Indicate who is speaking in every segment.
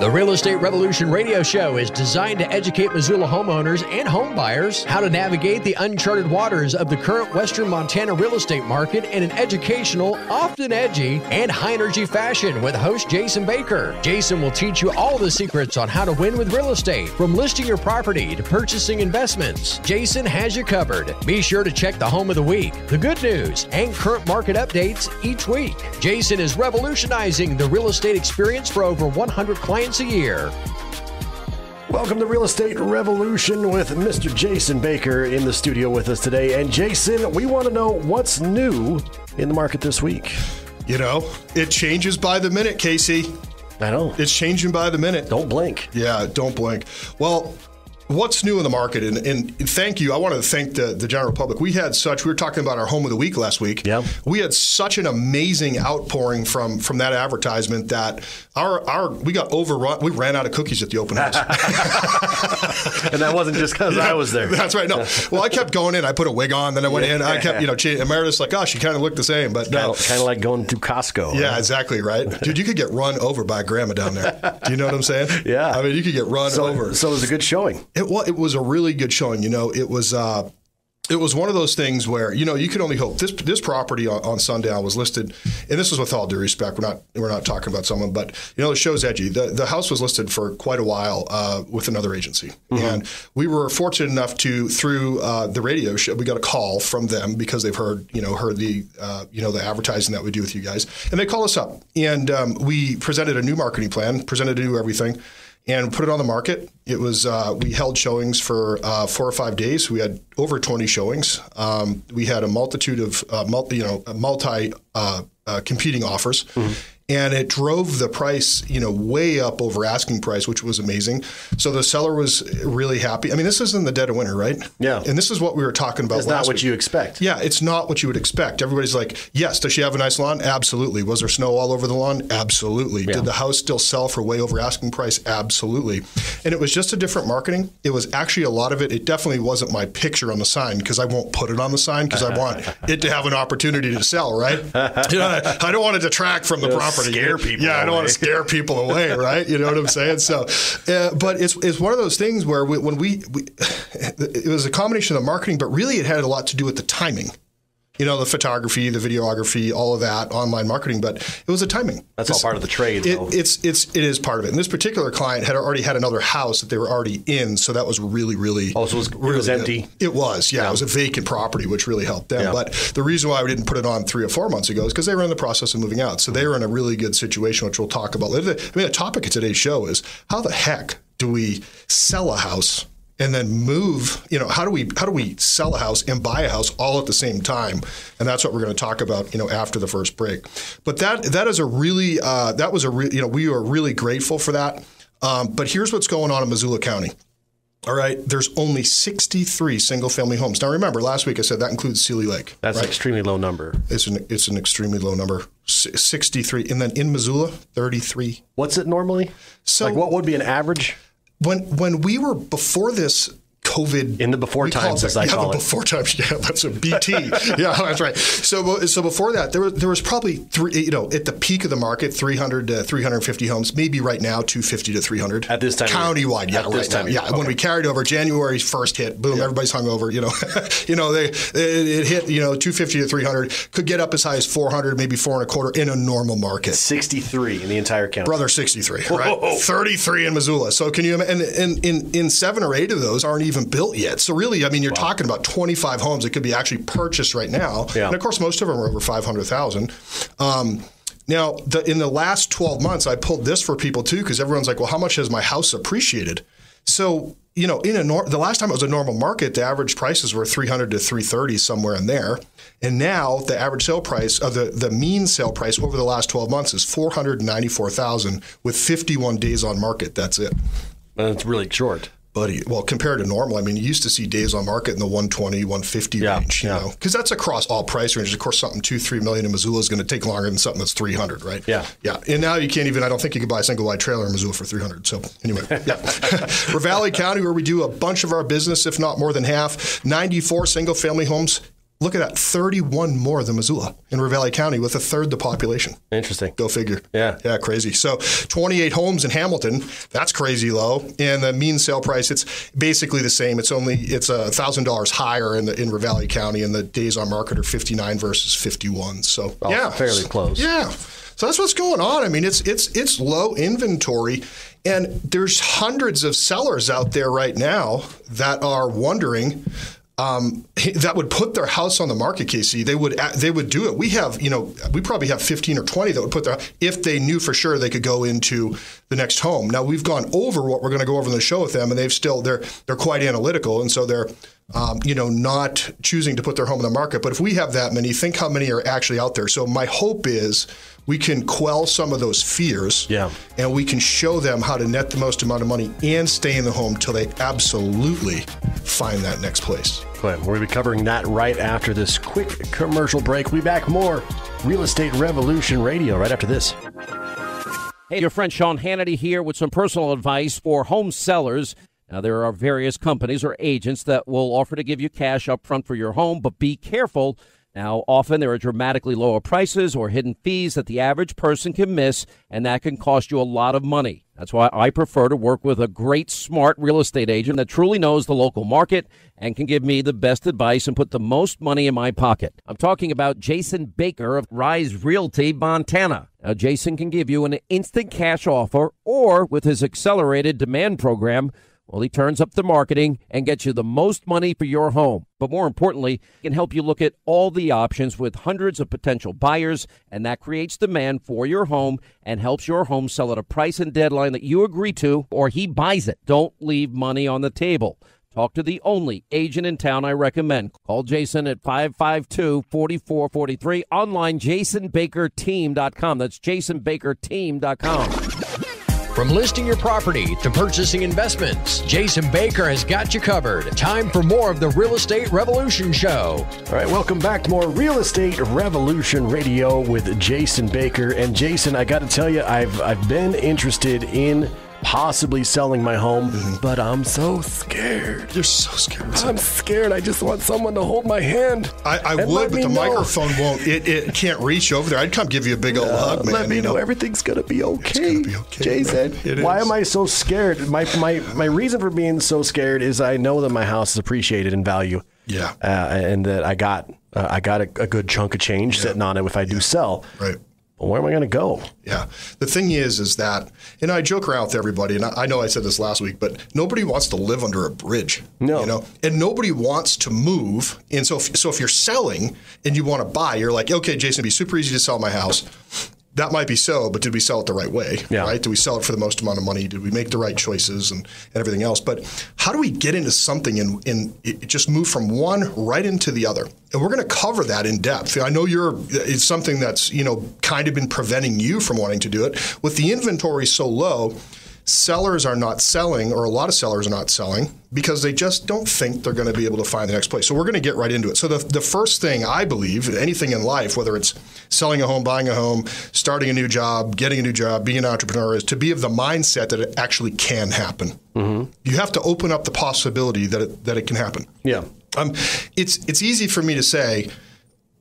Speaker 1: The Real Estate Revolution radio show is designed to educate Missoula homeowners and home buyers how to navigate the uncharted waters of the current Western Montana real estate market in an educational, often edgy, and high energy fashion with host Jason Baker. Jason will teach you all the secrets on how to win with real estate, from listing your property to purchasing investments. Jason has you covered. Be sure to check the home of the week, the good news, and current market updates each week. Jason is revolutionizing the real estate experience for over 100 clients a year.
Speaker 2: Welcome to Real Estate Revolution with Mr. Jason Baker in the studio with us today. And Jason, we want to know what's new in the market this week.
Speaker 3: You know, it changes by the minute, Casey.
Speaker 2: I know.
Speaker 3: It's changing by the minute.
Speaker 2: Don't blink.
Speaker 3: Yeah, don't blink. Well, what's new in the market? And, and, thank you. I want to thank the, the general public. We had such we were talking about our home of the week last week.
Speaker 2: Yeah.
Speaker 3: We had such an amazing outpouring from from that advertisement that our our we got overrun we ran out of cookies at the open house.
Speaker 2: And that wasn't just because yeah, i was there.
Speaker 3: That's right no. Well i kept going in i put a wig on then i went yeah. in i kept you know and meredith's like oh she kind of looked the same but
Speaker 2: no kind of like going to costco
Speaker 3: yeah right? exactly right? Dude you could get run over by grandma down there. Do you know what i'm saying?
Speaker 2: Yeah.
Speaker 3: I mean you could get run
Speaker 2: so,
Speaker 3: over.
Speaker 2: so it was a good showing
Speaker 3: it was it was a really good showing. You know, it was uh, it was one of those things where you know you could only hope this this property on, on, Sundown was listed, and this is with all due respect. We're not we're not talking about someone, but you know the show's edgy. The the house was listed for quite a while uh, with another agency, mm-hmm. and we were fortunate enough to through uh, the radio show we got a call from them because they've heard you know heard the uh, you know the advertising that we do with you guys, and they call us up and um, we presented a new marketing plan, presented a new everything and put it on the market. It was uh, we held showings for uh, four or five days. We had over 20 showings. Um, we had a multitude of uh, multi, you know multi uh, uh, competing offers. Mm-hmm and it drove the price, you know, way up over asking price, which was amazing. So the seller was really happy. I mean, this is in the dead of winter, right?
Speaker 2: Yeah.
Speaker 3: And this is what we were talking about.
Speaker 2: It's not what
Speaker 3: week.
Speaker 2: you expect.
Speaker 3: Yeah, it's not what you would expect. Everybody's like, yes. Does she have a nice lawn? Absolutely. Was there snow all over the lawn? Absolutely. Yeah. Did the house still sell for way over asking price? Absolutely. And it was just a different marketing. It was actually a lot of it. It definitely wasn't my picture on the sign because I won't put it on the sign because I want it to have an opportunity to sell, right? you know, I, I, don't want to detract from the property
Speaker 2: scare people.
Speaker 3: Yeah, away. I don't want to scare people away, right? You know what I'm saying? So, uh, but it's it's one of those things where we, when we, we, it was a combination of the marketing, but really it had a lot to do with the timing you know, the photography, the videography, all of that, online marketing, but it was a timing.
Speaker 2: That's all part of the trade.
Speaker 3: It, it's it's it is part of it. And this particular client had already had another house that they were already in, so that was really really.
Speaker 2: Oh, so it was, really it was empty.
Speaker 3: Good. It was, yeah, yeah, It was a vacant property, which really helped them. Yeah. But the reason why we didn't put it on three or four months ago is because they were in the process of moving out, so they were in a really good situation, which we'll talk about later. I mean, the topic of today's show is how the heck do we sell a house and then move you know how do we how do we sell a house and buy a house all at the same time and that's what we're going to talk about you know after the first break but that that is a really uh, that was a re- you know we are really grateful for that um, but here's what's going on in Missoula County all right, there's only 63 single family homes. Now remember, last week I said that includes Seeley Lake.
Speaker 2: That's
Speaker 3: right?
Speaker 2: an extremely low number.
Speaker 3: It's an it's an extremely low number. 63 and then in Missoula, 33.
Speaker 2: What's it normally? So like what would be an average?
Speaker 3: When when we were before this COVID
Speaker 2: in the before times, as I
Speaker 3: yeah,
Speaker 2: call
Speaker 3: the before times. Yeah, that's a BT. yeah, that's right. So, so before that, there was there was probably three. You know, at the peak of the market, 300 to 350 homes. Maybe right now, 250 to 300
Speaker 2: at this time.
Speaker 3: Countywide, yeah,
Speaker 2: at right
Speaker 3: now. Yeah, okay. when we carried over, January's first hit, boom, yeah. everybody's hung over. You know, you know, they it, it, hit. You know, 250 to 300 could get up as high as 400, maybe four and a quarter in a normal market.
Speaker 2: 63 in the entire county.
Speaker 3: Brother, 63. Right, Whoa. 33 in Missoula. So can you? And, and in in seven or eight of those aren't even built yet. So really, I mean, you're wow. talking about 25 homes that could be actually purchased right now. Yeah. And of course, most of them are over 500,000. Um, now, the, in the last 12 months, I pulled this for people too, because everyone's like, well, how much has my house appreciated? So, you know, in a nor- the last time it was a normal market, the average prices were 300 to 330 somewhere in there. And now the average sale price of the, the mean sale price over the last 12 months is 494,000 with 51 days on market. That's it.
Speaker 2: That's really short
Speaker 3: Well, compared to normal, I mean, you used to see days on market in the 120, 150 yeah, range, you yeah. know, because that's across all price ranges. Of course, something two, three million in Missoula is going to take longer than something that's 300, right?
Speaker 2: Yeah.
Speaker 3: Yeah. And now you can't even, I don't think you can buy a single wide trailer in Missoula for 300. So anyway, yeah. Ravalli County, where we do a bunch of our business, if not more than half, 94 single family homes Look at that, 31 more than Missoula in Ravalli County with a third the population.
Speaker 2: Interesting.
Speaker 3: Go figure.
Speaker 2: Yeah.
Speaker 3: Yeah, crazy. So 28 homes in Hamilton, that's crazy low. And the mean sale price, it's basically the same. It's only it's a thousand dollars higher in the in Ravalli County, and the days on market are 59 versus 51. So
Speaker 2: Oh,
Speaker 3: yeah,
Speaker 2: fairly close.
Speaker 3: Yeah. So that's what's going on. I mean, it's it's it's low inventory, and there's hundreds of sellers out there right now that are wondering um, that would put their house on the market, Casey. They would they would do it. We have you know we probably have 15 or 20 that would put their if they knew for sure they could go into the next home. Now we've gone over what we're going to go over in the show with them, and they've still they're they're quite analytical, and so they're um, you know not choosing to put their home in the market. But if we have that many, think how many are actually out there. So my hope is we can quell some of those fears,
Speaker 2: Yeah.
Speaker 3: and we can show them how to net the most amount of money and stay in the home till they absolutely find that next place.
Speaker 2: But we're going to be covering that right after this quick commercial break. We'll be back more Real Estate Revolution Radio right after this.
Speaker 4: Hey, your friend Sean Hannity here with some personal advice for home sellers. Now, there are various companies or agents that will offer to give you cash up front for your home, but be careful. Now, often there are dramatically lower prices or hidden fees that the average person can miss, and that can cost you a lot of money. That's why I prefer to work with a great, smart real estate agent that truly knows the local market and can give me the best advice and put the most money in my pocket. I'm talking about Jason Baker of Rise Realty, Montana. Now, Jason can give you an instant cash offer, or with his accelerated demand program, well, he turns up the marketing and gets you the most money for your home. But more importantly, he can help you look at all the options with hundreds of potential buyers, and that creates demand for your home and helps your home sell at a price and deadline that you agree to, or he buys it. Don't leave money on the table. Talk to the only agent in town I recommend. Call Jason at 552 4443. Online, jasonbakerteam.com. That's jasonbakerteam.com.
Speaker 1: From listing your property to purchasing investments, Jason Baker has got you covered. Time for more of the Real Estate Revolution Show.
Speaker 2: All right, welcome back to more Real Estate Revolution Radio with Jason Baker. And Jason, I got to tell you, I've I've been interested in possibly selling my home, but I'm so scared.
Speaker 3: You're so scared.
Speaker 2: I'm scared. I just want someone to hold my hand.
Speaker 3: I, I
Speaker 2: and
Speaker 3: would,
Speaker 2: let
Speaker 3: but
Speaker 2: me
Speaker 3: the
Speaker 2: know.
Speaker 3: microphone won't. It, it can't reach over there. I'd come give you a big old hug, man.
Speaker 2: Let me
Speaker 3: you
Speaker 2: know everything's gonna be okay.
Speaker 3: gonna be okay,
Speaker 2: Jason.
Speaker 3: man. It
Speaker 2: Why
Speaker 3: is.
Speaker 2: am I so scared? My my my reason for being so scared is I know that my house is appreciated in value.
Speaker 3: Yeah.
Speaker 2: uh, and that I got uh, I got a, a good chunk of change sitting on it if I do sell.
Speaker 3: Right.
Speaker 2: But where am I going to go?
Speaker 3: Yeah. The thing is, is that, and I joke around with everybody, and I, I know I said this last week, but nobody wants to live under a bridge.
Speaker 2: No.
Speaker 3: You know, and nobody wants to move. And so, if, so if you're selling and you want to buy, you're like, okay, Jason, it'd be super easy to sell my house. That might be so, but did we sell it the right way?
Speaker 2: Yeah.
Speaker 3: Right? Did we sell it for the most amount of money? Did we make the right choices and, and everything else? But how do we get into something and, and it just move from one right into the other? And we're going to cover that in depth. I know you're it's something that's you know kind of been preventing you from wanting to do it with the inventory so low. Sellers are not selling, or a lot of sellers are not selling because they just don't think they're going to be able to find the next place. So we're going to get right into it. So the, the first thing I believe, anything in life, whether it's selling a home, buying a home, starting a new job, getting a new job, being an entrepreneur, is to be of the mindset that it actually can happen. Mm-hmm. You have to open up the possibility that it, that it can happen.
Speaker 2: Yeah.
Speaker 3: Um, it's it's easy for me to say,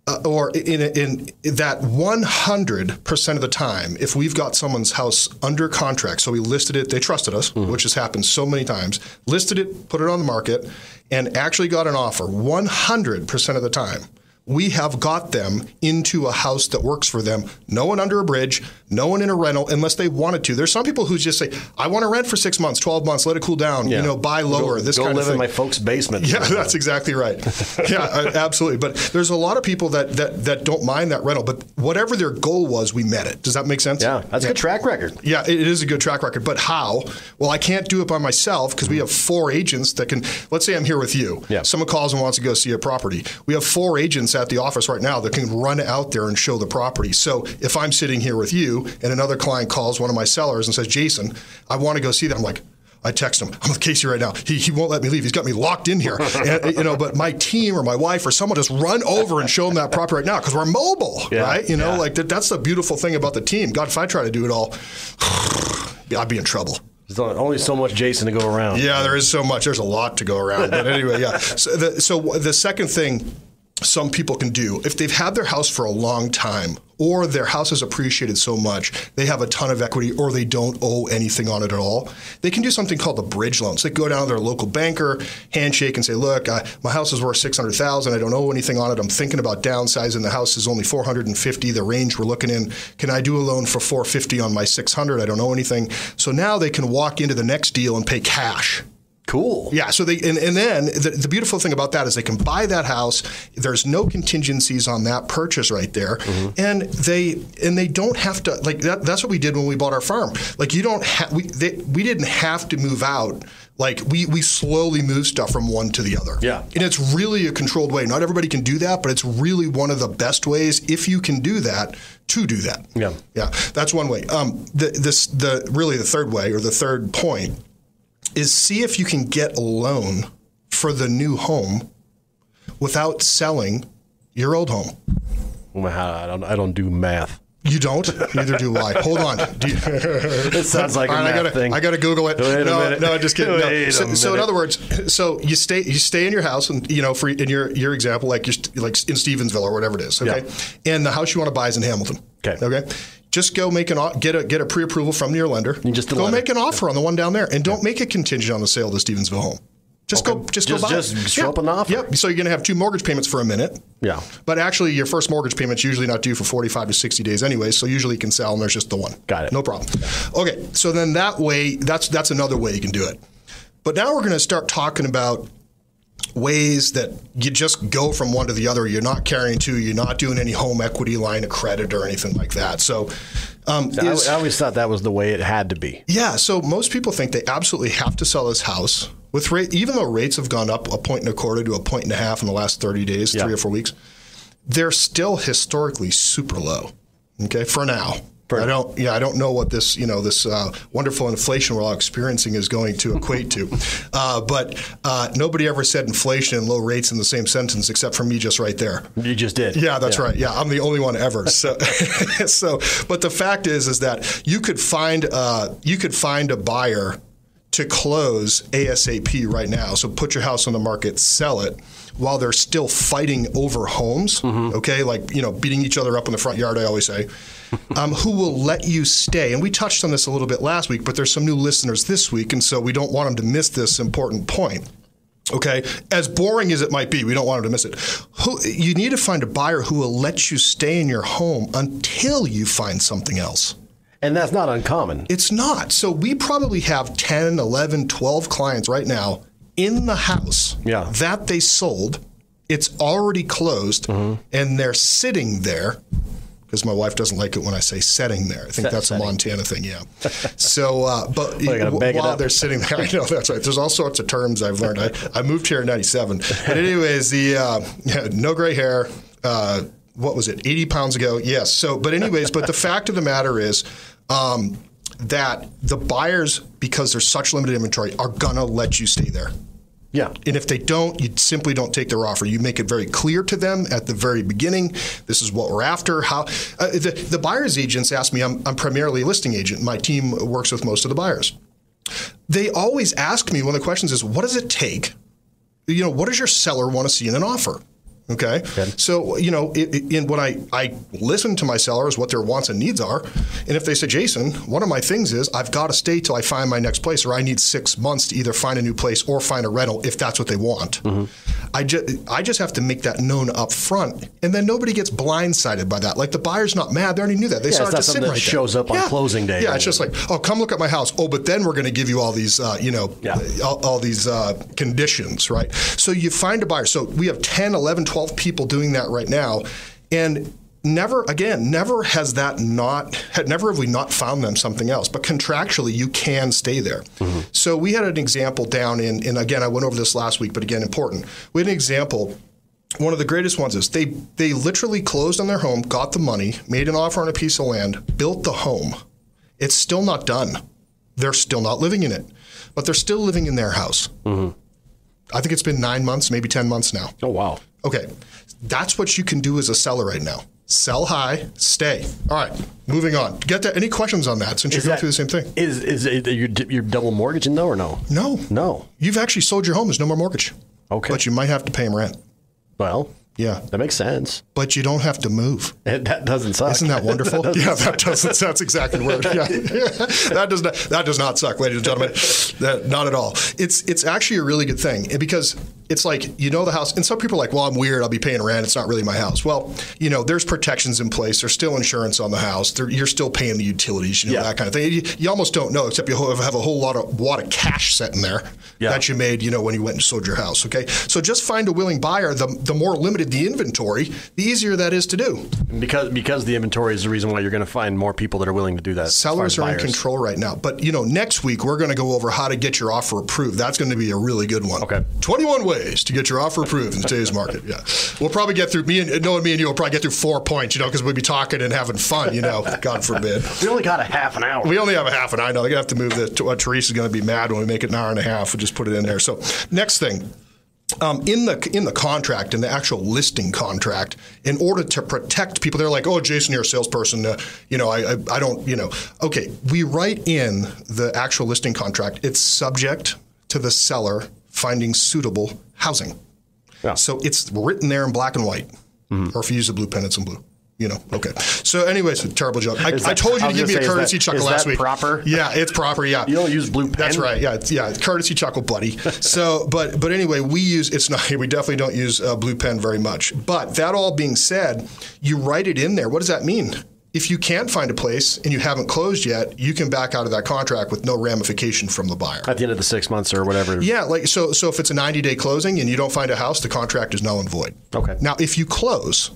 Speaker 3: uh, or in, in that 100% of the time, if we've got someone's house under contract, so we listed it, they trusted us, which has happened so many times, listed it, put it on the market, and actually got an offer 100% of the time. We have got them into a house that works for them. No one under a bridge, no one in a rental, unless they wanted to. There's some people who just say, "I want to rent for six months, 12 months, let it cool down, you know, buy lower."
Speaker 2: Go,
Speaker 3: this
Speaker 2: go
Speaker 3: kind
Speaker 2: live
Speaker 3: of thing.
Speaker 2: in my folks' basement.
Speaker 3: Yeah, that's exactly right. Yeah, uh, absolutely. But there's a lot of people that, that that don't mind that rental, but whatever their goal was, we met it. Does that make sense?
Speaker 2: Yeah, that's a good track record.
Speaker 3: Yeah, it is a good track record. But how? Well, I can't do it by myself because we have four agents that can. Let's say I'm here with you.
Speaker 2: Yeah.
Speaker 3: Someone calls and wants to go see a property. We have four agents at the office right now that can run out there and show the property. So if I'm sitting here with you and another client calls one of my sellers and says, Jason, I want to go see that, I'm like, I text him. I'm with Casey right now. He, he won't let me leave. He's got me locked in here. and, you know, but my team or my wife or someone just run over and show him that property right now because we're mobile,
Speaker 2: Yeah,
Speaker 3: right? You know,
Speaker 2: yeah.
Speaker 3: like that, that's the beautiful thing about the team. God, if I try to do it all, I'd be in trouble.
Speaker 2: There's only so much Jason to go around.
Speaker 3: Yeah, there is so much. There's a lot to go around. But anyway, yeah. So the, so the second thing some people can do. If they've had their house for a long time or their house has appreciated so much they have a ton of equity or they don't owe anything on it at all they can do something called a bridge loan. So they go down to their local banker handshake and say look I, my house is worth 600000 i don't owe anything on it. I'm thinking about downsizing. The house is only 450 the range we're looking in. Can i do a loan for 450 on my 600 i don't owe anything. So now they can walk into the next deal and pay cash
Speaker 2: Cool.
Speaker 3: yeah. So they and, and then the, the beautiful thing about that is they can buy that house. There's no contingencies on that purchase right there, and they and they don't have to like that. That's what we did when we bought our farm. Like you don't ha- we they, we didn't have to move out. Like we we slowly move stuff from one to the other.
Speaker 2: Yeah.
Speaker 3: and it's really a controlled way. Not everybody can do that, but it's really one of the best ways if you can do that to do that.
Speaker 2: Yeah.
Speaker 3: yeah. That's one way. Um, the this the really the third way or the third point is see if you can get a loan for the new home without selling your old home.
Speaker 2: I don't. I don't do math.
Speaker 3: You don't? Neither do I. Hold on. You,
Speaker 2: It sounds like
Speaker 3: All
Speaker 2: a
Speaker 3: right, I
Speaker 2: math
Speaker 3: gotta,
Speaker 2: thing.
Speaker 3: I gotta Google it.
Speaker 2: Wait a
Speaker 3: no,
Speaker 2: minute.
Speaker 3: no, just kidding. No. So, so in other words, so you stay, you stay in your house, and you know, for in your your example, like you're st- like in Stevensville or whatever it is, okay. And the house you want to buy is in Hamilton.
Speaker 2: Okay.
Speaker 3: Okay. Just go make an get a get a pre-approval from your lender.
Speaker 2: just a
Speaker 3: go make an offer on the one down there, and don't make it contingent on the sale of the Stevensville home. Just
Speaker 2: Okay.
Speaker 3: go, just,
Speaker 2: Just-
Speaker 3: go buy.
Speaker 2: just
Speaker 3: it.
Speaker 2: show
Speaker 3: Yeah.
Speaker 2: up an offer.
Speaker 3: Yep. So you're gonna have two mortgage payments for a minute.
Speaker 2: Yeah.
Speaker 3: But actually, your first mortgage payment's usually not due for 45 to 60 days anyway, so usually you can sell and there's just the one.
Speaker 2: Got it.
Speaker 3: No problem. Okay, so then that way, that's that's another way you can do it. But now we're going to start talking about ways that you just go from one to the other. You're not carrying two. You're not doing any home equity line of credit or anything like that. So, um,
Speaker 2: I,
Speaker 3: is-
Speaker 2: I always thought that was the way it had to be.
Speaker 3: yeah, so most people think they absolutely have to sell this house with rate, even though rates have gone up a point and a quarter to a point and a half in the last 30 days,
Speaker 2: Yeah.
Speaker 3: three or four weeks. They're still historically super low. Okay, for now. I don't. Yeah, I don't know what this you know this uh, wonderful inflation we're all experiencing is going to equate to, uh, but uh, nobody ever said inflation and low rates in the same sentence except for me just right there.
Speaker 2: You just did.
Speaker 3: Yeah, that's right. Yeah, I'm the only one ever. So, so, but the fact is, is that you could find uh, you could find a buyer to close ASAP right now. So put your house on the market, sell it while they're still fighting over homes. Okay, like you know, beating each other up in the front yard. I always say. Um, who will let you stay? And we touched on this a little bit last week, but there's some new listeners this week, and so we don't want them to miss this important point. Okay, as boring as it might be, we don't want them to miss it. Who, you need to find a buyer who will let you stay in your home until you find something else.
Speaker 2: And that's not uncommon.
Speaker 3: It's not. So we probably have 10, 11, 12 clients right now in the house
Speaker 2: Yeah.
Speaker 3: that they sold. It's already closed
Speaker 2: Mm-hmm.
Speaker 3: and they're sitting there because my wife doesn't like it when I say setting there. I think that's
Speaker 2: setting.
Speaker 3: a Montana thing, yeah. So, uh, but
Speaker 2: Well, you gotta bag it
Speaker 3: while they're sitting there, I know that's right. There's all sorts of terms I've learned. I, I moved here in '97, but anyways, the uh, yeah, no gray hair. Uh, what was it? 80 pounds ago? Yes. So, but anyways, but the fact of the matter is. Um, that the buyers, because there's such limited inventory, are gonna let you stay there.
Speaker 2: Yeah.
Speaker 3: And if they don't, you simply don't take their offer. You make it very clear to them at the very beginning. This is what we're after. How uh, the, the buyer's agents ask me. I'm, I'm primarily a listing agent. My team works with most of the buyers. They always ask me one of the questions is, "What does it take? You know, what does your seller want to see in an offer?" Okay. So, you know, it, in when I, I listen to my sellers, what their wants and needs are. And if they say, Jason, one of my things is I've got to stay till I find my next place, or I need six months to either find a new place or find a rental if that's what they want. I, just, I just have to make that known up front. And then nobody gets blindsided by that. Like the buyer's not mad. They already knew that. They
Speaker 2: Yeah,
Speaker 3: saw it just
Speaker 2: something
Speaker 3: sitting
Speaker 2: that
Speaker 3: right there.
Speaker 2: shows up on closing day.
Speaker 3: Yeah, it's just like, oh, come look at my house. Oh, but then we're going to give you all these, uh, you know,
Speaker 2: Yeah.
Speaker 3: all, all these uh, conditions, right? So you find a buyer. So we have 10, 11, 12 people doing that right now. And never, again, never has that not, had, never have we not found them something else. But contractually, you can stay there. Mm-hmm. So we had an example down in, and again, I went over this last week, but again, important. We had an example one of the greatest ones is they they literally closed on their home, got the money, made an offer on a piece of land, built the home. It's still not done. They're still not living in it, but they're still living in their house. Mm-hmm. I think it's been nine months, maybe ten months now.
Speaker 2: Oh wow.
Speaker 3: Okay, that's what you can do as a seller right now. Sell high, stay. All right, moving on. Get that? Any questions on that? Since you're going through the same thing.
Speaker 2: Is is it, you're, you're double mortgaging though or no?
Speaker 3: No,
Speaker 2: No.
Speaker 3: You've actually sold your home. There's no more mortgage.
Speaker 2: Okay.
Speaker 3: but you might have to pay them rent.
Speaker 2: Well,
Speaker 3: Yeah.
Speaker 2: That makes sense.
Speaker 3: But you don't have to move.
Speaker 2: It, that doesn't suck.
Speaker 3: Isn't that wonderful? yeah, that doesn't. That's exactly the word. Yeah. that does not. That does not suck, ladies and gentlemen. That, not at all. It's it's actually a really good thing because it's like you know the house, and some people are like, well, I'm weird. I'll be paying rent. It's not really my house. Well, you know, there's protections in place. There's still insurance on the house. There, you're still paying the utilities. You know
Speaker 2: Yeah.
Speaker 3: that kind of thing. You, you almost don't know, except you have a whole lot of lot of cash sitting there
Speaker 2: Yeah.
Speaker 3: that you made. You know when you went and sold your house. Okay, so just find a willing buyer. The the more limited the inventory, the easier that is to do.
Speaker 2: because because the inventory is the reason why you're going to find more people that are willing to do that.
Speaker 3: Sellers are in control right now. But you know, next week we're going to go over how to get your offer approved. That's going to be a really good one.
Speaker 2: Okay.
Speaker 3: 21 ways to get your offer approved in today's market. Yeah. We'll probably get through me and knowing me and you will probably get through four points, you know, because we'll be talking and having fun, you know, God forbid.
Speaker 2: We only got a half an hour.
Speaker 3: We only have a half an hour. I know they're going to have to move the. Uh, Teresa's going to be mad when we make it an hour and a half. We'll just put it in there. So, next thing. Um, in the in the contract, in the actual listing contract, in order to protect people, they're like, "Oh, Jason, you're a salesperson. Uh, you know, I, I I don't, you know." Okay, we write in the actual listing contract. It's subject to the seller finding suitable housing.
Speaker 2: Yeah.
Speaker 3: So it's written there in black and white, or if you use a blue pen, it's in blue. You know, okay. So, anyways, terrible joke. I,
Speaker 2: Is
Speaker 3: I told you
Speaker 2: I
Speaker 3: to give me a courtesy
Speaker 2: that-
Speaker 3: chuckle
Speaker 2: is
Speaker 3: last
Speaker 2: that
Speaker 3: week.
Speaker 2: proper?
Speaker 3: Yeah, it's proper. Yeah,
Speaker 2: You don't use blue pen?
Speaker 3: That's right. Yeah, it's, yeah. Courtesy chuckle, buddy. So, but but anyway, we use it's not. We definitely don't use uh, blue pen very much. But that all being said, you write it in there. What does that mean? If you can't find a place and you haven't closed yet, you can back out of that contract with no ramification from the buyer.
Speaker 2: At the end of the six months or whatever.
Speaker 3: Yeah, like so. So if it's a 90 day closing and you don't find a house, the contract is null and void.
Speaker 2: Okay.
Speaker 3: Now, if you close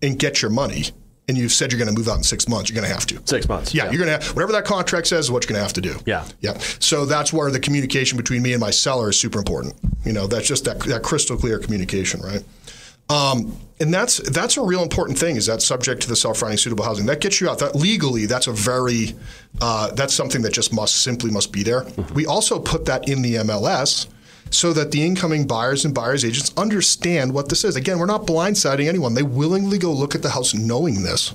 Speaker 3: and get your money, and you've said you're going to move out in six months, you're going to have to.
Speaker 2: Six months.
Speaker 3: Yeah, you're going to have whatever that contract says is what you're going to have to do.
Speaker 2: Yeah.
Speaker 3: yeah. So that's where the communication between me and my seller is super important. You know, that's just that that crystal clear communication, right? Um, and that's that's a real important thing. Is that subject to the self-finding suitable housing that gets you out? That legally, that's a very uh, that's something that just must simply must be there. We also put that in the MLS so that the incoming buyers and buyers agents understand what this is. Again, we're not blindsiding anyone. They willingly go look at the house knowing this,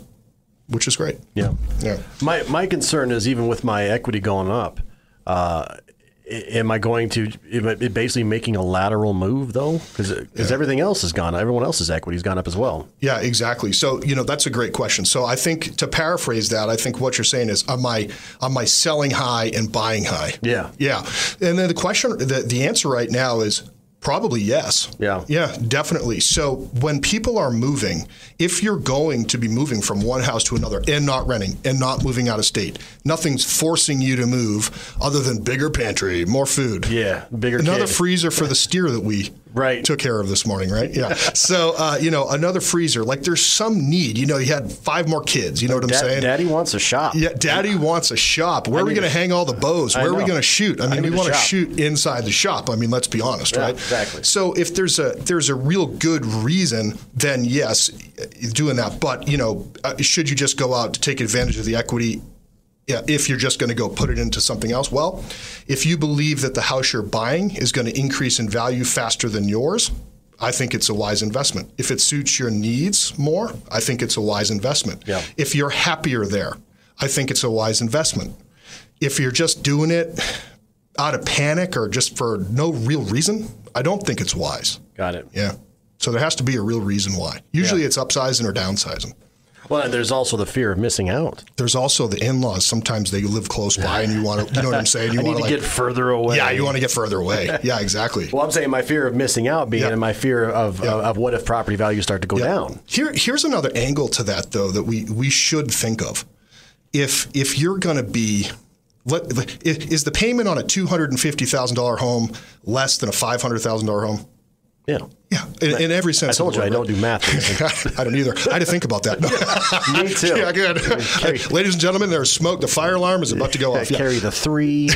Speaker 3: which is great.
Speaker 2: Yeah.
Speaker 3: Yeah.
Speaker 2: My my concern is even with my equity going up, uh, am I going to basically making a lateral move though? Because uh, everything else has gone. Everyone else's equity has gone up as well.
Speaker 3: Yeah, exactly. So you know that's a great question. So I think to paraphrase that, I think what you're saying is, am I am I selling high and buying high?
Speaker 2: Yeah.
Speaker 3: yeah. And then the question, the the answer right now is probably yes.
Speaker 2: Yeah.
Speaker 3: yeah, definitely. So when people are moving, if you're going to be moving from one house to another and not renting and not moving out of state, nothing's forcing you to move other than bigger pantry, more food.
Speaker 2: Yeah, bigger
Speaker 3: Another
Speaker 2: kid.
Speaker 3: freezer for the steer that we
Speaker 2: Right.
Speaker 3: took care of this morning, right? Yeah. so, uh, you know, another freezer. Like, there's some need. You know, you had five more kids. You know what I'm
Speaker 2: Da-
Speaker 3: saying?
Speaker 2: Daddy wants a shop.
Speaker 3: Yeah, Daddy wants a shop. Where are we going to hang all the bows? Where are we going to shoot? I mean,
Speaker 2: I
Speaker 3: we want to shoot inside the shop. I mean, let's be honest,
Speaker 2: Yeah,
Speaker 3: right?
Speaker 2: exactly.
Speaker 3: So if there's a there's a real good reason, then yes, doing that. But you know, uh, should you just go out to take advantage of the equity? Yeah, if you're just going to go put it into something else, well, if you believe that the house you're buying is going to increase in value faster than yours, I think it's a wise investment. If it suits your needs more, I think it's a wise investment.
Speaker 2: Yeah.
Speaker 3: If you're happier there, I think it's a wise investment. If you're just doing it out of panic or just for no real reason, I don't think it's wise.
Speaker 2: Got it.
Speaker 3: Yeah. So there has to be a real reason why. Usually it's upsizing or downsizing.
Speaker 2: Well, there's also the fear of missing out.
Speaker 3: There's also the in-laws. Sometimes they live close by, and you want to, you know what I'm saying? You want
Speaker 2: to
Speaker 3: like,
Speaker 2: get further away.
Speaker 3: yeah, you want to get further away. Yeah, exactly.
Speaker 2: Well, I'm saying my fear of missing out being
Speaker 3: Yeah.
Speaker 2: and my fear of,
Speaker 3: Yeah.
Speaker 2: of of what if property values start to go
Speaker 3: Yeah.
Speaker 2: down.
Speaker 3: Here, here's another angle to that, though, that we we should think of. If if you're going to be, let, is the payment on a two hundred and fifty thousand dollar home less than a five hundred thousand dollar home?
Speaker 2: Yeah.
Speaker 3: Yeah, in, in every
Speaker 2: I
Speaker 3: sense.
Speaker 2: told
Speaker 3: of
Speaker 2: you I don't do math.
Speaker 3: I don't either. I had to think about that.
Speaker 2: Me too.
Speaker 3: yeah, good.
Speaker 2: Carry-
Speaker 3: Ladies and gentlemen, there's smoke. The fire alarm is about to go off. Yeah.
Speaker 2: carry the three.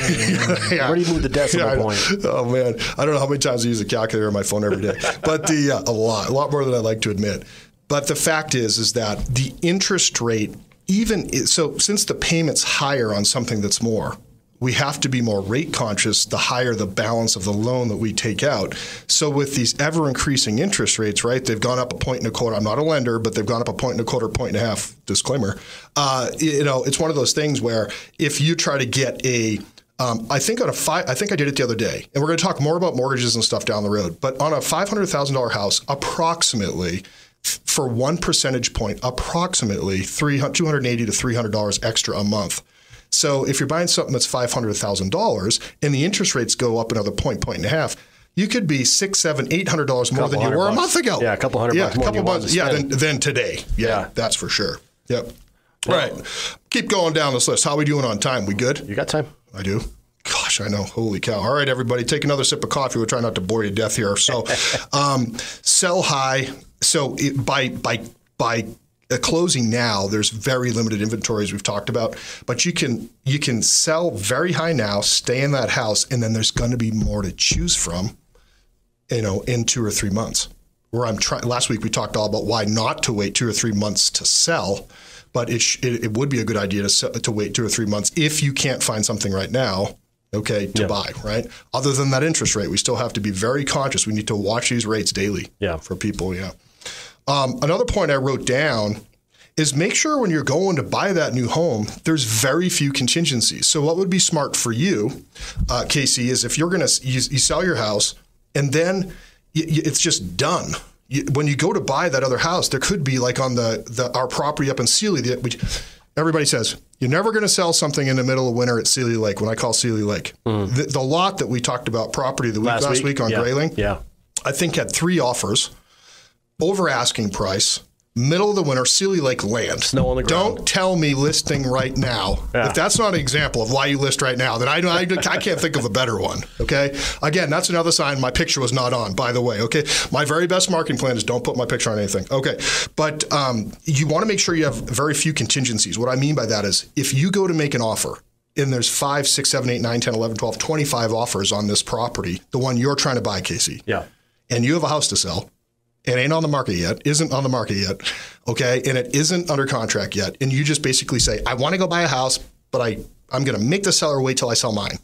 Speaker 3: Yeah.
Speaker 2: Where do you move the decimal
Speaker 3: Yeah,
Speaker 2: point?
Speaker 3: Oh man, I don't know how many times I use a calculator on my phone every day, but the uh, a lot, a lot more than I like to admit. But the fact is, is that the interest rate, even so, since the payment's higher on something that's more, we have to be more rate conscious the higher the balance of the loan that we take out. So with these ever increasing interest rates, right? They've gone up a point and a quarter. I'm not a lender, but they've gone up a point and a quarter, point and a half. Disclaimer. Uh, you know, it's one of those things where if you try to get a Um, I think on a five, I think I did it the other day, and we're going to talk more about mortgages and stuff down the road. But on a five hundred thousand dollar house, approximately for one percentage point, approximately 280 to three hundred dollars extra a month. So if you're buying something that's five hundred thousand dollars, and the interest rates go up another point, point and a half, you could be six, seven, eight hundred dollars more than you were
Speaker 2: bucks.
Speaker 3: a month ago.
Speaker 2: Yeah, a couple hundred
Speaker 3: yeah,
Speaker 2: bucks more
Speaker 3: a couple
Speaker 2: you wanted
Speaker 3: bucks.
Speaker 2: to
Speaker 3: Yeah, than, than today. Yeah,
Speaker 2: Yeah.
Speaker 3: that's for sure. Yep. All right. Keep going down this list. How are we doing on time? We good?
Speaker 2: You got time?
Speaker 3: I do. Gosh, I know. Holy cow. All right, everybody, take another sip of coffee. We're trying not to bore you to death here. So, um, sell high. So, it, by, by, by, uh, closing now, there's very limited inventories we've talked about, but you can you can sell very high now, stay in that house, and then there's going to be more to choose from, you know, in two or three months. Where I'm trying. Last week we talked all about why not to wait two or three months to sell, but it sh- it, it would be a good idea to sell, to wait two or three months if you can't find something right now. Okay, to buy right. Other than that interest rate, we still have to be very conscious. We need to watch these rates daily.
Speaker 2: Yeah.
Speaker 3: for people. Yeah. Um, another point I wrote down is make sure when you're going to buy that new home, there's very few contingencies. So what would be smart for you, uh, Casey, is if you're going to you, you sell your house and then y y it's just done. You, when you go to buy that other house, there could be like on the, the our property up in Seeley, the, which everybody says you're never going to sell something in the middle of winter at Seeley Lake. When I call Seeley Lake, the, the lot that we talked about property the week last, week, on
Speaker 2: yeah.
Speaker 3: Grayling,
Speaker 2: Yeah.
Speaker 3: I think had three offers, over asking price, middle of the winter, Seeley Lake land.
Speaker 2: Snow on the ground.
Speaker 3: Don't tell me listing right now.
Speaker 2: Yeah.
Speaker 3: If that's not an example of why you list right now, then I, I, I can't think of a better one. Okay. Again, that's another sign my picture was not on, by the way. Okay. My very best marketing plan is don't put my picture on anything. Okay. But um, you want to make sure you have very few contingencies. What I mean by that is if you go to make an offer, and there's 5, 6, 7, 8, 9, 10, 11, 12, 25 offers on this property, the one you're trying to buy, Casey
Speaker 2: Yeah.
Speaker 3: and you have a house to sell, it ain't on the market yet, isn't on the market yet, okay, and it isn't under contract yet, and you just basically say, I want to go buy a house, but I, I'm going to make the seller wait till I sell mine.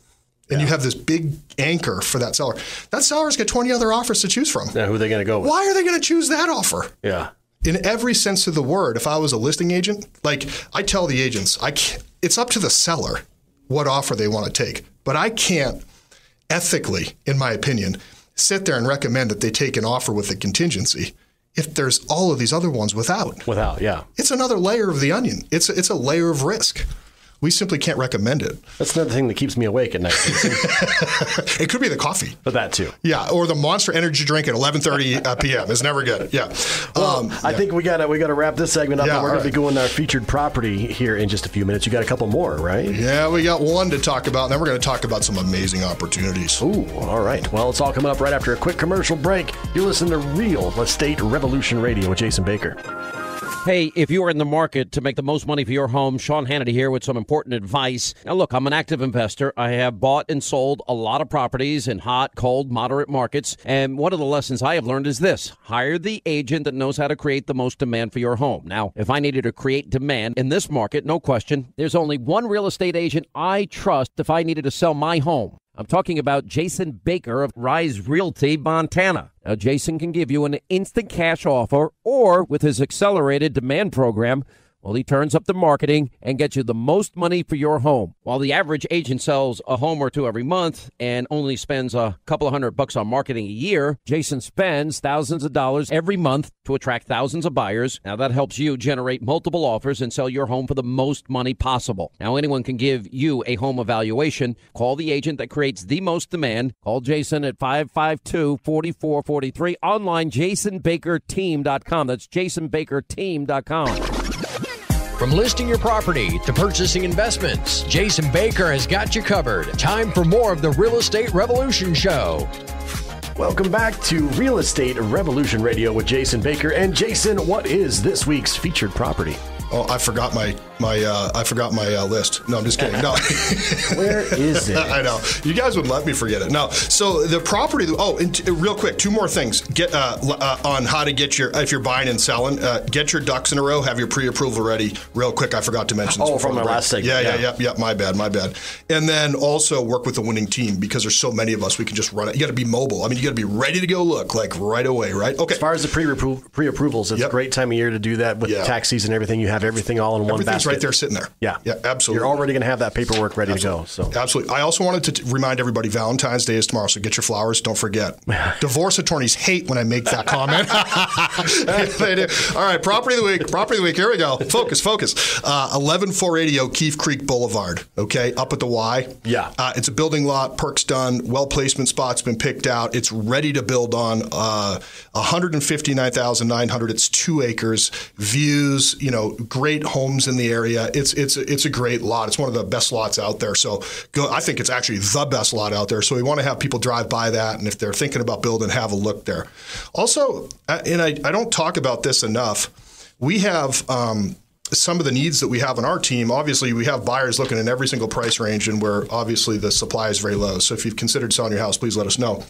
Speaker 3: And you have this big anchor for that seller. That seller's got 20 other offers to choose from.
Speaker 2: Now, who are they going to go with?
Speaker 3: Why are they going to choose that offer?
Speaker 2: Yeah.
Speaker 3: in every sense of the word, if I was a listing agent, like I tell the agents, I can't, it's up to the seller what offer they want to take. But I can't ethically, in my opinion, sit there and recommend that they take an offer with a contingency if there's all of these other ones without.
Speaker 2: Without, yeah.
Speaker 3: It's another layer of the onion. It's it's a layer of risk. We simply can't recommend it.
Speaker 2: That's another thing that keeps me awake at night.
Speaker 3: It could be the coffee.
Speaker 2: but that too.
Speaker 3: Yeah, or the Monster Energy drink at 11:30 uh, p.m. It's never good. Yeah. Um,
Speaker 2: I think we got to we got to wrap this segment up.
Speaker 3: Yeah,
Speaker 2: and we're to be going to our featured property here in just a few minutes. You got a couple more, right?
Speaker 3: yeah, we got one to talk about, and then we're going to talk about some amazing opportunities.
Speaker 2: Ooh, all right. Well, it's all coming up right after a quick commercial break. You're listening to Real Estate Revolution Radio with Jason Baker.
Speaker 4: Hey, if you are in the market to make the most money for your home, Sean Hannity here with some important advice. Now, look, I'm an active investor. I have bought and sold a lot of properties in hot, cold, moderate markets. And one of the lessons I have learned is this hire the agent that knows how to create the most demand for your home. Now, if I needed to create demand in this market, no question, there's only one real estate agent I trust if I needed to sell my home. I'm talking about Jason Baker of Rise Realty, Montana. Now, Jason can give you an instant cash offer, or with his accelerated demand program, well, he turns up the marketing and gets you the most money for your home. While the average agent sells a home or two every month and only spends a couple of hundred bucks on marketing a year, Jason spends thousands of dollars every month to attract thousands of buyers. Now, that helps you generate multiple offers and sell your home for the most money possible. Now, anyone can give you a home evaluation. Call the agent that creates the most demand. Call Jason at 552 4443. Online, jasonbakerteam.com. That's jasonbakerteam.com.
Speaker 1: From listing your property to purchasing investments, Jason Baker has got you covered. Time for more of the Real Estate Revolution Show.
Speaker 2: Welcome back to Real Estate Revolution Radio with Jason Baker. And Jason, what is this week's featured property?
Speaker 3: Oh, I forgot my my uh, I forgot my uh, list. No, I'm just kidding. No,
Speaker 2: Where is it?
Speaker 3: I know you guys would let me forget it. No, so the property. Oh, and t- real quick, two more things. Get uh, uh, on how to get your if you're buying and selling. Uh, get your ducks in a row. Have your pre-approval ready. Real quick, I forgot to mention. This
Speaker 2: Oh, from
Speaker 3: the
Speaker 2: the
Speaker 3: break.
Speaker 2: last segment,
Speaker 3: Yeah, yeah,
Speaker 2: yeah.
Speaker 3: yeah, yeah. My bad, my bad. And then also work with the winning team because there's so many of us. We can just run it. You got to be mobile. I mean, you got to be ready to go look like right away. Right? Okay.
Speaker 2: As far as the pre pre approvals, it's
Speaker 3: Yep.
Speaker 2: a great time of year to do that with
Speaker 3: Yeah.
Speaker 2: tax season and everything. You have everything all in one basket
Speaker 3: right there sitting there.
Speaker 2: Yeah.
Speaker 3: Yeah, absolutely.
Speaker 2: You're already going to have that paperwork ready to go. So
Speaker 3: Absolutely. I also wanted to t- remind everybody Valentine's Day is tomorrow, so get your flowers. Don't forget. Divorce attorneys hate when I make that comment. they do. All right, property of the week. Property of the week. Here we go. Focus, focus. Uh, 11480 O'Keefe Creek Boulevard. Okay, up at the Y.
Speaker 2: Yeah.
Speaker 3: Uh, it's a building lot. Perks done. Well placement spots been picked out. It's ready to build on. Uh, 159,900. It's two acres. Views. You know, great homes in the area. It's it's it's a great lot. It's one of the best lots out there. So go. I think it's actually the best lot out there. So we want to have people drive by that, and if they're thinking about building, have a look there. Also, uh, and I, I don't talk about this enough. We have. Um, some of the needs that we have on our team, obviously, we have buyers looking in every single price range, and where obviously the supply is very low. So if you've considered selling your house, please let us know.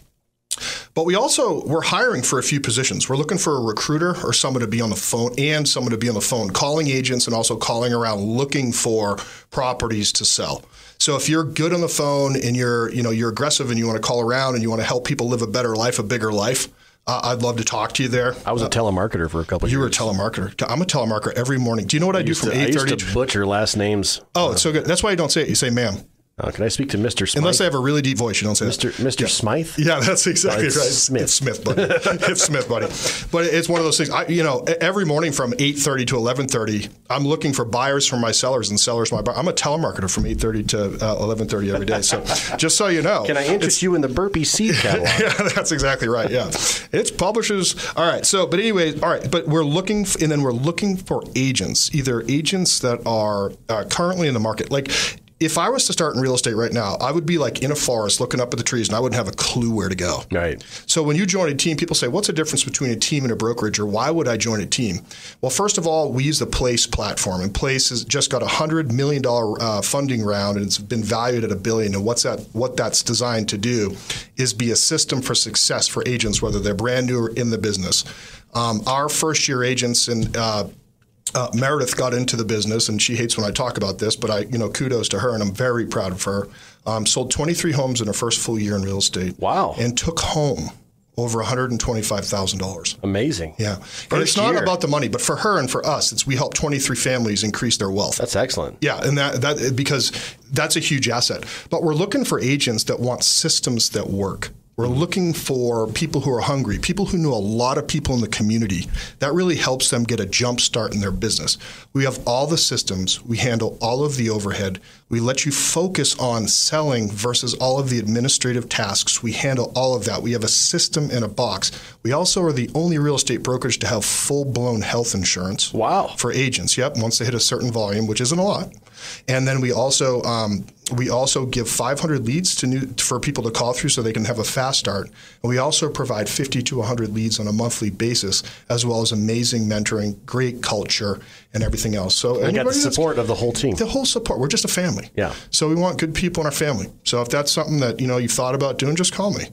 Speaker 3: But we also we're hiring for a few positions. We're looking for a recruiter or someone to be on the phone and someone to be on the phone calling agents and also calling around looking for properties to sell. So if you're good on the phone and you're you know you're aggressive and you want to call around and you want to help people live a better life, a bigger life, uh, I'd love to talk to you there.
Speaker 2: I was a telemarketer for a couple of
Speaker 3: You were a telemarketer. I'm a telemarketer every morning. Do you know what I, do
Speaker 2: used
Speaker 3: from
Speaker 2: to- I used
Speaker 3: 8:30?
Speaker 2: to butcher last names.
Speaker 3: Oh, it's so good. That's why you don't say it. You say ma'am.
Speaker 2: Uh, can I speak to Mr. Smythe?
Speaker 3: Unless I have a really deep voice, you don't say
Speaker 2: Mr.
Speaker 3: that.
Speaker 2: Mr. Smythe?
Speaker 3: Yeah, that's exactly
Speaker 2: it's
Speaker 3: right.
Speaker 2: Smith.
Speaker 3: It's Smith, buddy. it's Smith, buddy. But it's one of those things. I, you know, every morning from 8:30 to 11:30, I'm looking for buyers for my sellers and sellers for my buyers. I'm a telemarketer from 8:30 to uh, 11:30 every day. So just so you know,
Speaker 2: Can I interest you in the Burpee Seed catalog?
Speaker 3: yeah, that's exactly right. Yeah, it's publishers. All right. So, but anyway, all right. But we're looking, f- and then we're looking for agents, either agents that are uh, currently in the market. Like, if I was to start in real estate right now, I would be like in a forest looking up at the trees, and I wouldn't have a clue where to go.
Speaker 2: Right.
Speaker 3: So when you join a team, people say, "What's the difference between a team and a brokerage?" Or why would I join a team? Well, first of all, we use the Place platform, and Place has just got a hundred million dollar uh, funding round, and it's been valued at a billion. And what's that? What that's designed to do is be a system for success for agents, whether they're brand new or in the business. Um, our first year agents and uh, uh, Meredith got into the business, and she hates when I talk about this, but I, you know, kudos to her, and I'm very proud of her. Um, sold 23 homes in her first full year in real estate.
Speaker 2: Wow.
Speaker 3: And took home over $125,000.
Speaker 2: Amazing.
Speaker 3: Yeah. and it's not
Speaker 2: year.
Speaker 3: about the money, but for her and for us, it's we help 23 families increase their wealth.
Speaker 2: That's excellent.
Speaker 3: Yeah, and that that because that's a huge asset. But we're looking for agents that want systems that work. We're looking for people who are hungry, people who know a lot of people in the community. That really helps them get a jump start in their business. We have all the systems, we handle all of the overhead. We let you focus on selling versus all of the administrative tasks. We handle all of that. We have a system in a box. We also are the only real estate brokerage to have full blown health insurance
Speaker 2: Wow.
Speaker 3: for agents. Yep, once they hit a certain volume, which isn't a lot. And then we also um, we also give 500 leads to new for people to call through so they can have a fast start. And we also provide 50 to 100 leads on a monthly basis, as well as amazing mentoring, great culture, and everything else. So
Speaker 2: I got the support of the whole team.
Speaker 3: the whole support. We're just a family.
Speaker 2: Yeah.
Speaker 3: So we want good people in our family. So if that's something that you know you've thought about doing, just call me,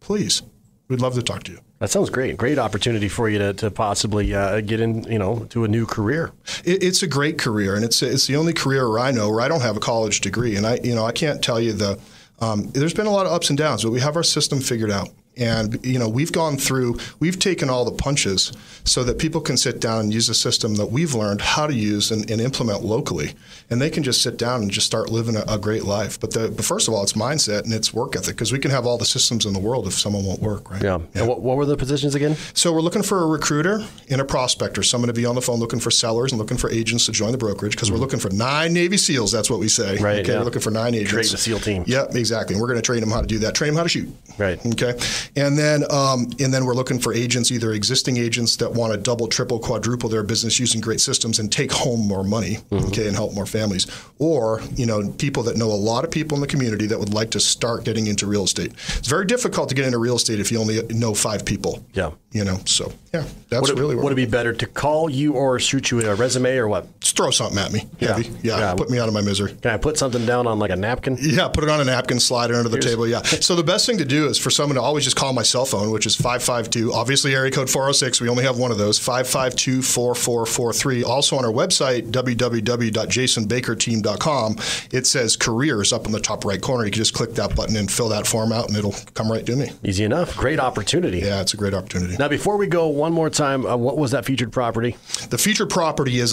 Speaker 3: please. We'd love to talk to you.
Speaker 2: That sounds great. Great opportunity for you to, to possibly uh, get in, you know, to a new career.
Speaker 3: It, it's a great career, and it's it's the only career where I know where I don't have a college degree, and I you know I can't tell you the. Um, there's been a lot of ups and downs, but we have our system figured out, and you know we've gone through, we've taken all the punches, so that people can sit down and use a system that we've learned how to use and, and implement locally, and they can just sit down and just start living a, a great life. But the but first of all, it's mindset and it's work ethic, because we can have all the systems in the world if someone won't work, right?
Speaker 2: Yeah. And what, what were the positions again?
Speaker 3: So we're looking for a recruiter and a prospector, someone to be on the phone looking for sellers and looking for agents to join the brokerage because we're mm-hmm. looking for nine Navy SEAls. That's what we say.
Speaker 2: Right,
Speaker 3: Okay.
Speaker 2: yeah.
Speaker 3: We're looking for nine agents.
Speaker 2: Create the SEAL team.
Speaker 3: Yep. Exactly. And we're going to train them how to do that. Train them how to shoot.
Speaker 2: Right.
Speaker 3: Okay. And then um, and then we're looking for agents, either existing agents that want to double, triple, quadruple their business using great systems and take home more money.
Speaker 2: Mm-hmm.
Speaker 3: Okay, and help more families, or you know people that know a lot of people in the community that would like to start getting into real estate. It's very difficult to get into real estate if you only know five people.
Speaker 2: Yeah.
Speaker 3: You know, so yeah, that's
Speaker 2: Would it,
Speaker 3: really what
Speaker 2: would it be better to call you or shoot you a resume or what?
Speaker 3: Just throw something at me.
Speaker 2: Yeah.
Speaker 3: Heavy. Yeah.
Speaker 2: Yeah.
Speaker 3: Put me out of my misery.
Speaker 2: Can I put something down on like a napkin?
Speaker 3: Yeah, put it on a napkin, slide it under the table. Yeah. So the best thing to do is for someone to always just call my cell phone, which is 552, obviously area code 406. We only have one of those, 552 4443. Also on our website, www.jasonbakerteam.com, it says careers up in the top right corner. You can just click that button and fill that form out, and it'll come right to me.
Speaker 2: Easy enough. Great opportunity.
Speaker 3: Yeah, it's a great opportunity.
Speaker 2: Now, before we go, one more time, uh, what was that featured property?
Speaker 3: The featured property is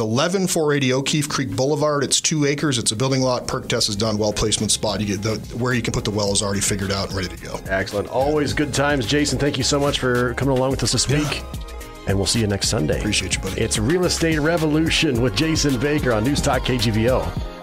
Speaker 3: 11480 O'Keefe Creek Boulevard. It's two acres. It's a building lot. Perk test is done. Well placement spot. You get the where you can put the well is already figured out and ready to go.
Speaker 2: Excellent. Always good times. Jason, thank you so much for coming along with us this week. Yeah. And we'll see you next Sunday.
Speaker 3: Appreciate you, buddy.
Speaker 2: It's Real Estate Revolution with Jason Baker on News Talk KGVO.